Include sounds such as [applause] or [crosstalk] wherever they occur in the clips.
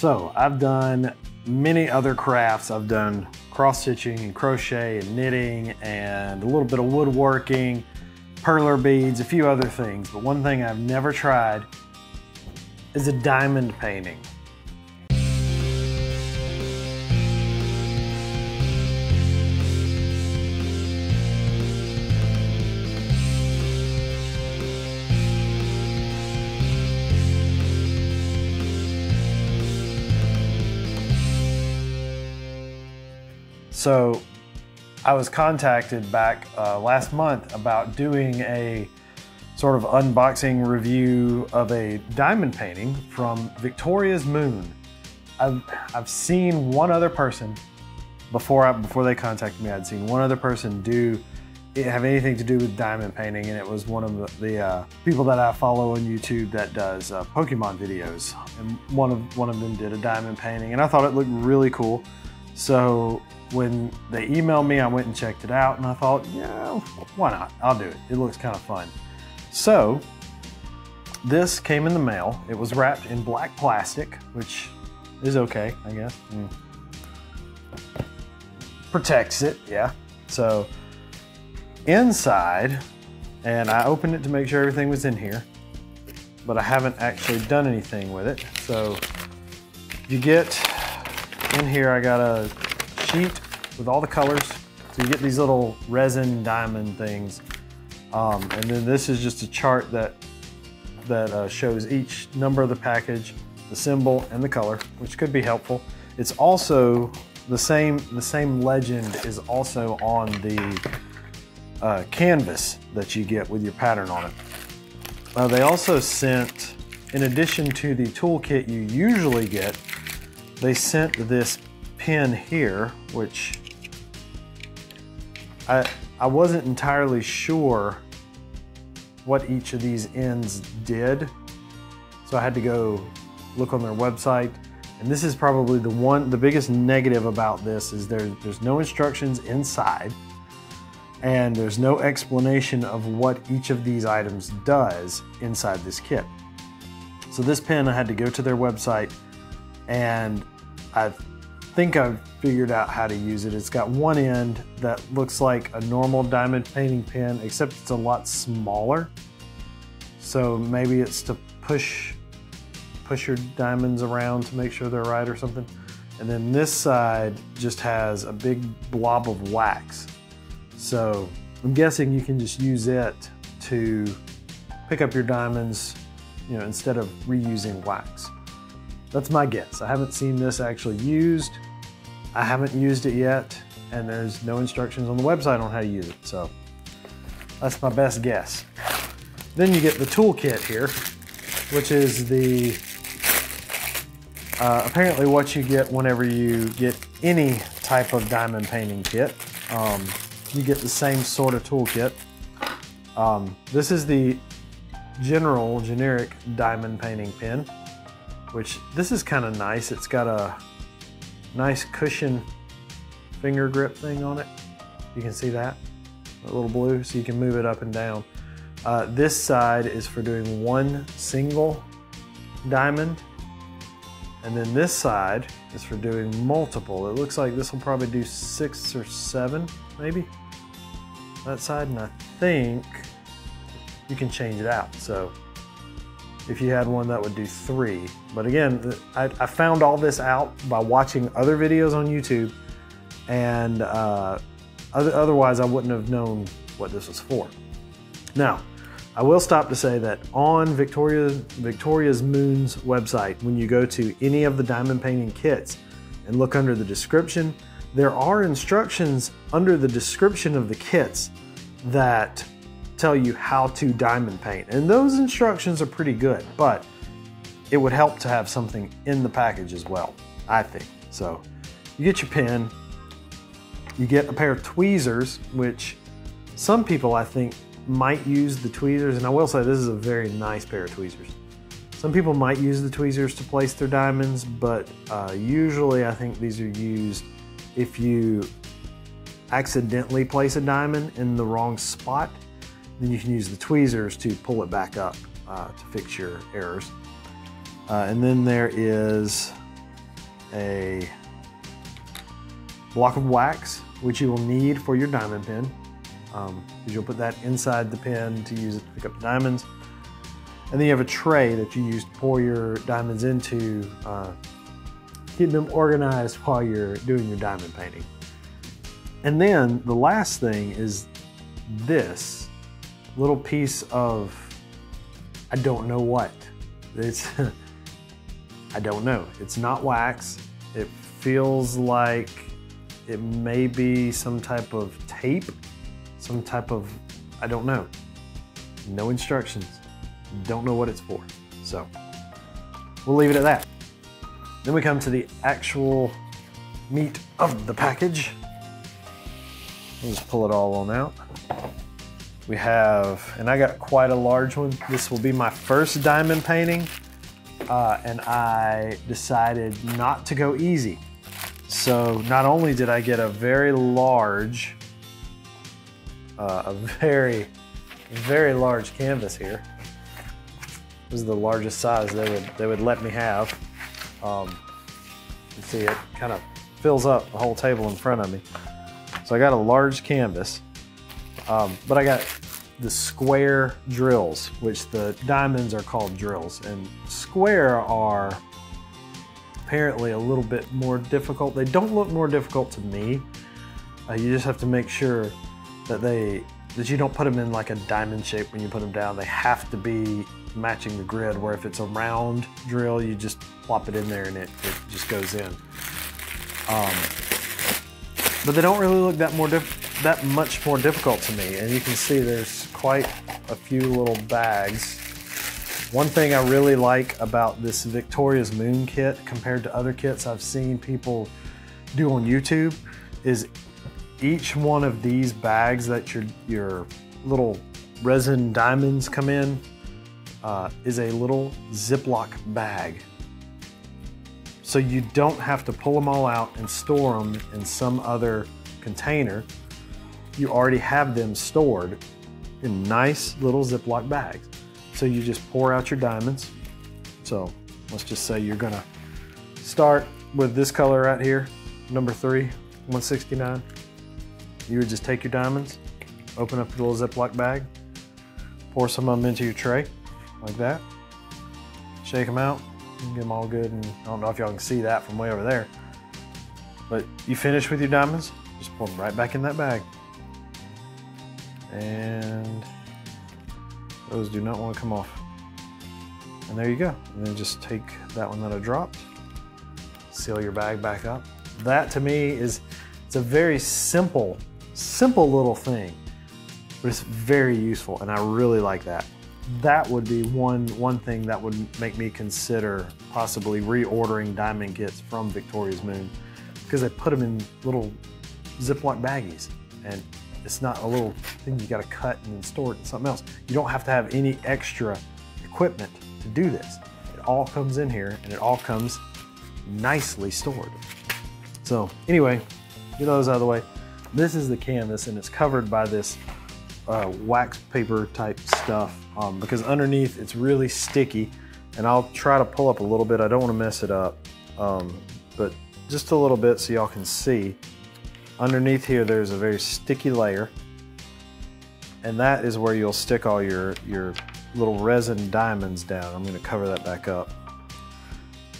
So I've done many other crafts. I've done cross stitching and crochet and knitting and a little bit of woodworking, perler beads, a few other things. But one thing I've never tried is a diamond painting. So I was contacted back uh, last month about doing a sort of unboxing review of a diamond painting from Victoria's Moon. I've, I've seen one other person before I, before they contacted me. I'd seen one other person do it have anything to do with diamond painting, and it was one of the, the uh, people that I follow on YouTube that does uh, Pokemon videos, and one of one of them did a diamond painting, and I thought it looked really cool. So when they emailed me, I went and checked it out, and I thought, yeah, why not? I'll do it. It looks kind of fun. So this came in the mail. It was wrapped in black plastic, which is okay, I guess. Mm. Protects it, yeah. So inside, and I opened it to make sure everything was in here, but I haven't actually done anything with it. So you get in here, I got a sheet with all the colors. So you get these little resin diamond things. Um, and then this is just a chart that, that uh, shows each number of the package, the symbol, and the color, which could be helpful. It's also the same, the same legend is also on the uh, canvas that you get with your pattern on it. Uh, they also sent, in addition to the toolkit you usually get, they sent this pin here, which I, I wasn't entirely sure what each of these ends did. So I had to go look on their website. And this is probably the one, the biggest negative about this is there, there's no instructions inside and there's no explanation of what each of these items does inside this kit. So this pin, I had to go to their website and I think I've figured out how to use it. It's got one end that looks like a normal diamond painting pin, except it's a lot smaller. So maybe it's to push, push your diamonds around to make sure they're right or something. And then this side just has a big blob of wax. So I'm guessing you can just use it to pick up your diamonds, you know, instead of reusing wax. That's my guess. I haven't seen this actually used. I haven't used it yet, and there's no instructions on the website on how to use it. So that's my best guess. Then you get the toolkit here, which is the uh, apparently what you get whenever you get any type of diamond painting kit. Um, you get the same sort of toolkit. Um, this is the general generic diamond painting pen, which this is kind of nice. It's got a nice cushion finger grip thing on it. You can see that, a little blue, so you can move it up and down. Uh, this side is for doing one single diamond. And then this side is for doing multiple. It looks like this will probably do six or seven, maybe that side, and I think you can change it out. So if you had one that would do three. But again, I, I found all this out by watching other videos on YouTube, and uh, other, otherwise I wouldn't have known what this was for. Now, I will stop to say that on Victoria's, Victoria's Moon's website, when you go to any of the diamond painting kits and look under the description, there are instructions under the description of the kits that tell you how to diamond paint. And those instructions are pretty good, but it would help to have something in the package as well, I think. So you get your pen, you get a pair of tweezers, which some people I think might use the tweezers, and I will say this is a very nice pair of tweezers. Some people might use the tweezers to place their diamonds, but uh, usually I think these are used if you accidentally place a diamond in the wrong spot, then you can use the tweezers to pull it back up uh, to fix your errors. Uh, and then there is a block of wax, which you will need for your diamond pin, um, you'll put that inside the pin to use it to pick up the diamonds. And then you have a tray that you use to pour your diamonds into, uh, keep them organized while you're doing your diamond painting. And then the last thing is this little piece of, I don't know what. It's, [laughs] I don't know. It's not wax. It feels like it may be some type of tape, some type of, I don't know. No instructions. Don't know what it's for. So we'll leave it at that. Then we come to the actual meat of the package. Just pull it all on out. We have, and I got quite a large one. This will be my first diamond painting. Uh, and I decided not to go easy. So not only did I get a very large, uh, a very, very large canvas here. This is the largest size they would, they would let me have. Um, you see it kind of fills up the whole table in front of me. So I got a large canvas, um, but I got the square drills, which the diamonds are called drills. And square are apparently a little bit more difficult. They don't look more difficult to me. Uh, you just have to make sure that they that you don't put them in like a diamond shape when you put them down. They have to be matching the grid where if it's a round drill, you just plop it in there and it, it just goes in. Um, but they don't really look that more that much more difficult to me. And you can see there's quite a few little bags. One thing I really like about this Victoria's Moon kit compared to other kits I've seen people do on YouTube is each one of these bags that your, your little resin diamonds come in uh, is a little Ziploc bag. So you don't have to pull them all out and store them in some other container. You already have them stored in nice little Ziploc bags. So you just pour out your diamonds. So let's just say you're gonna start with this color right here, number three, 169. You would just take your diamonds, open up your little Ziploc bag, pour some of them into your tray, like that. Shake them out, get them all good. And I don't know if y'all can see that from way over there. But you finish with your diamonds, just pour them right back in that bag. And those do not want to come off. And there you go. And then just take that one that I dropped, seal your bag back up. That to me is, it's a very simple, simple little thing, but it's very useful and I really like that that would be one, one thing that would make me consider possibly reordering diamond kits from Victoria's Moon because they put them in little Ziploc baggies and it's not a little thing you got to cut and then store it in something else. You don't have to have any extra equipment to do this. It all comes in here and it all comes nicely stored. So anyway, get those out of the way. This is the canvas and it's covered by this uh, wax paper type stuff um, because underneath it's really sticky and I'll try to pull up a little bit. I don't want to mess it up, um, but just a little bit so y'all can see. Underneath here there's a very sticky layer and that is where you'll stick all your, your little resin diamonds down. I'm going to cover that back up.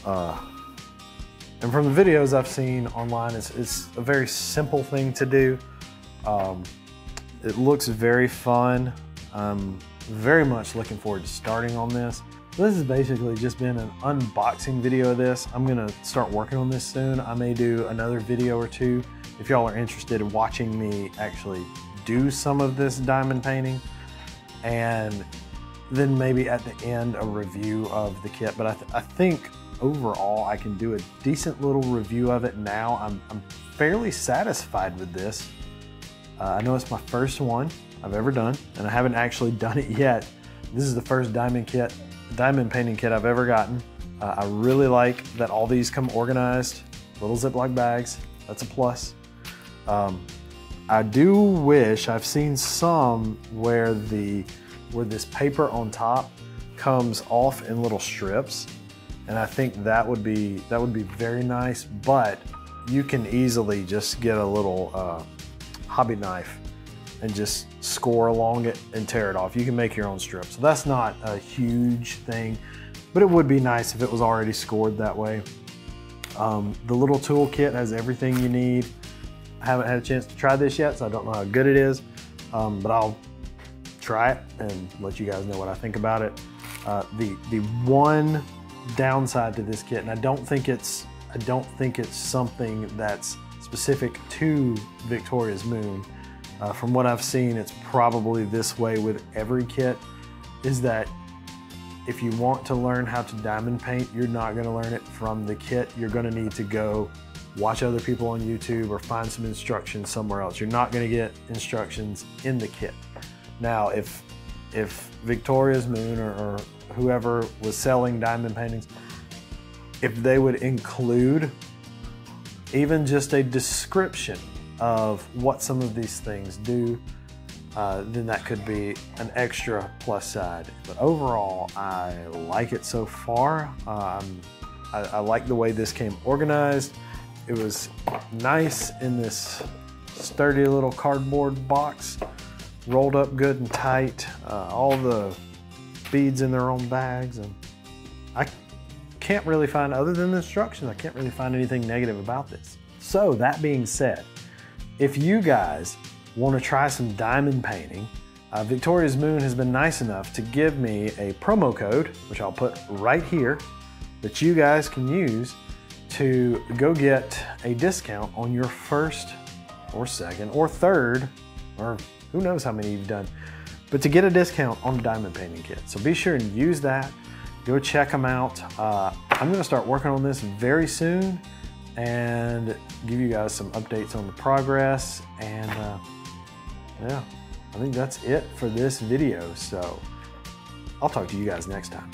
Uh, and from the videos I've seen online, it's, it's a very simple thing to do. Um, it looks very fun. I'm very much looking forward to starting on this. This has basically just been an unboxing video of this. I'm gonna start working on this soon. I may do another video or two if y'all are interested in watching me actually do some of this diamond painting and then maybe at the end a review of the kit. But I, th I think overall I can do a decent little review of it now. I'm, I'm fairly satisfied with this. Uh, I know it's my first one I've ever done, and I haven't actually done it yet. This is the first diamond kit, diamond painting kit I've ever gotten. Uh, I really like that all these come organized, little Ziploc bags. That's a plus. Um, I do wish I've seen some where the where this paper on top comes off in little strips, And I think that would be that would be very nice, but you can easily just get a little uh, hobby knife and just score along it and tear it off. You can make your own strip. So that's not a huge thing, but it would be nice if it was already scored that way. Um, the little toolkit has everything you need. I haven't had a chance to try this yet, so I don't know how good it is, um, but I'll try it and let you guys know what I think about it. Uh, the the one downside to this kit, and I don't think it's I don't think it's something that's specific to Victoria's Moon. Uh, from what I've seen, it's probably this way with every kit, is that if you want to learn how to diamond paint, you're not gonna learn it from the kit. You're gonna need to go watch other people on YouTube or find some instructions somewhere else. You're not gonna get instructions in the kit. Now, if, if Victoria's Moon or, or whoever was selling diamond paintings, if they would include even just a description of what some of these things do, uh, then that could be an extra plus side. But overall, I like it so far. Um, I, I like the way this came organized. It was nice in this sturdy little cardboard box, rolled up good and tight. Uh, all the beads in their own bags, and I can't really find, other than the instructions, I can't really find anything negative about this. So that being said, if you guys want to try some diamond painting, uh, Victoria's Moon has been nice enough to give me a promo code, which I'll put right here, that you guys can use to go get a discount on your first or second or third, or who knows how many you've done, but to get a discount on the diamond painting kit. So be sure and use that. Go check them out. Uh, I'm gonna start working on this very soon and give you guys some updates on the progress. And uh, yeah, I think that's it for this video. So I'll talk to you guys next time.